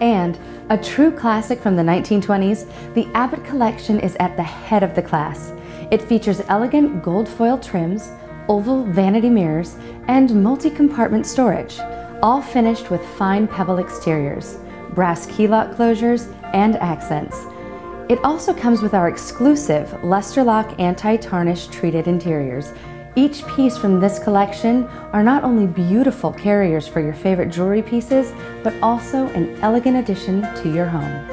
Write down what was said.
And a true classic from the 1920s, the Abbot collection is at the head of the class. It features elegant gold foil trims, oval vanity mirrors, and multi-compartment storage, all finished with fine pebble exteriors, brass key lock closures, and accents. It also comes with our exclusive LusterLoc anti-tarnish treated interiors. Each piece from this collection are not only beautiful carriers for your favorite jewelry pieces, but also an elegant addition to your home.